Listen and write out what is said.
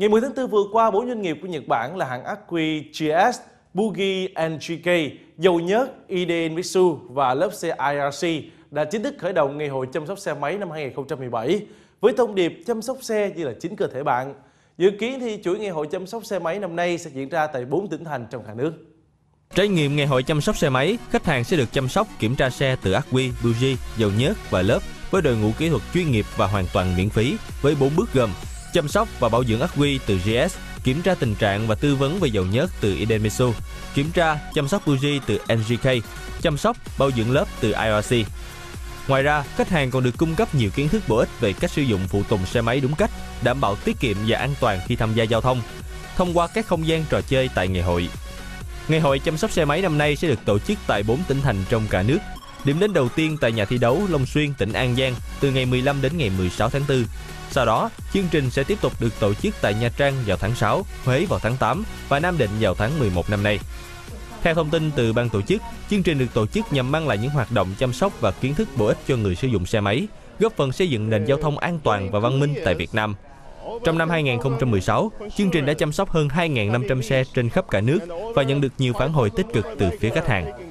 Ngày 10 tháng 4 vừa qua, bốn doanh nghiệp của Nhật Bản là hãng Acqui, GS, Bugi NGK, dầu nhớt ID Mitsu và lớp xe IRC đã chính thức khởi động ngày hội chăm sóc xe máy năm 2017 với thông điệp chăm sóc xe như là chính cơ thể bạn. Dự kiến thì chuỗi ngày hội chăm sóc xe máy năm nay sẽ diễn ra tại 4 tỉnh thành trong cả nước. Trải nghiệm ngày hội chăm sóc xe máy, khách hàng sẽ được chăm sóc, kiểm tra xe từ ắc quy, buji, dầu nhớt và lớp với đội ngũ kỹ thuật chuyên nghiệp và hoàn toàn miễn phí với 4 bước gồm chăm sóc và bảo dưỡng ắc quy từ GS, kiểm tra tình trạng và tư vấn về dầu nhớt từ Idemitsu, kiểm tra, chăm sóc buji từ NGK, chăm sóc, bảo dưỡng lớp từ IRC. Ngoài ra, khách hàng còn được cung cấp nhiều kiến thức bổ ích về cách sử dụng phụ tùng xe máy đúng cách, đảm bảo tiết kiệm và an toàn khi tham gia giao thông, thông qua các không gian trò chơi tại ngày hội. Ngày hội chăm sóc xe máy năm nay sẽ được tổ chức tại 4 tỉnh thành trong cả nước. Điểm đến đầu tiên tại nhà thi đấu Long Xuyên, tỉnh An Giang từ ngày 15 đến ngày 16 tháng 4. Sau đó, chương trình sẽ tiếp tục được tổ chức tại Nha Trang vào tháng 6, Huế vào tháng 8 và Nam Định vào tháng 11 năm nay. Theo thông tin từ ban tổ chức, chương trình được tổ chức nhằm mang lại những hoạt động chăm sóc và kiến thức bổ ích cho người sử dụng xe máy, góp phần xây dựng nền giao thông an toàn và văn minh tại Việt Nam. Trong năm 2016, chương trình đã chăm sóc hơn 2.500 xe trên khắp cả nước và nhận được nhiều phản hồi tích cực từ phía khách hàng.